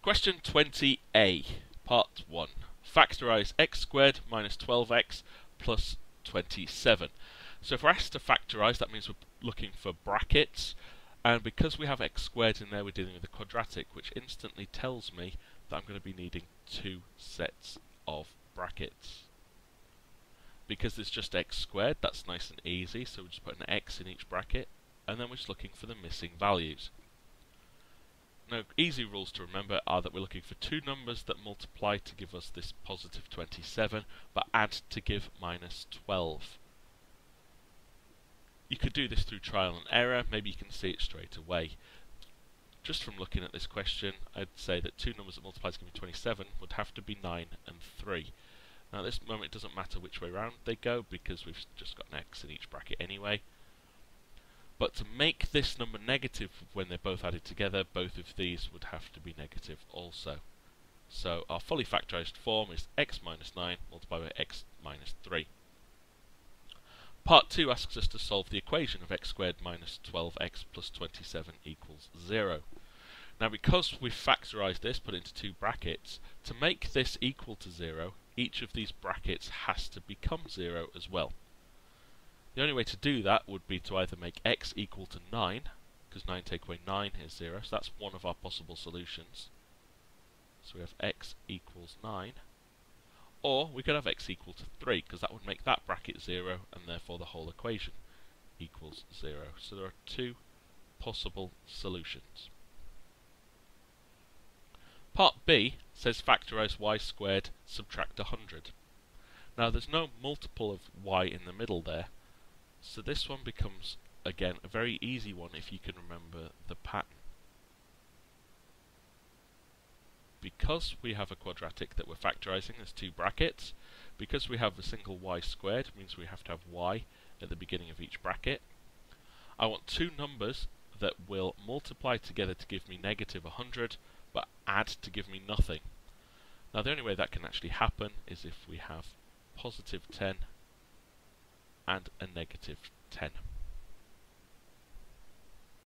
Question 20a, part 1. Factorise x squared minus 12x plus 27. So if we're asked to factorise, that means we're looking for brackets. And because we have x squared in there, we're dealing with a quadratic, which instantly tells me that I'm going to be needing two sets of brackets. Because it's just x squared, that's nice and easy, so we just put an x in each bracket, and then we're just looking for the missing values. Now, easy rules to remember are that we're looking for two numbers that multiply to give us this positive 27, but add to give minus 12. You could do this through trial and error, maybe you can see it straight away. Just from looking at this question, I'd say that two numbers that multiply to give me 27 would have to be 9 and 3. Now at this moment it doesn't matter which way round they go because we've just got an x in each bracket anyway. But to make this number negative when they're both added together, both of these would have to be negative also. So our fully factorized form is x minus 9 multiplied by x minus 3. Part 2 asks us to solve the equation of x squared minus 12x plus 27 equals 0. Now because we've factorized this, put it into two brackets, to make this equal to 0, each of these brackets has to become 0 as well. The only way to do that would be to either make x equal to 9, because 9 take away 9 is 0, so that's one of our possible solutions. So we have x equals 9. Or we could have x equal to 3, because that would make that bracket 0, and therefore the whole equation equals 0. So there are two possible solutions. Part B says factorise y squared, subtract 100. Now there's no multiple of y in the middle there, so this one becomes, again, a very easy one if you can remember the pattern. Because we have a quadratic that we're factorising as two brackets, because we have a single y squared, means we have to have y at the beginning of each bracket. I want two numbers that will multiply together to give me negative 100, but add to give me nothing. Now the only way that can actually happen is if we have positive 10 and a negative 10.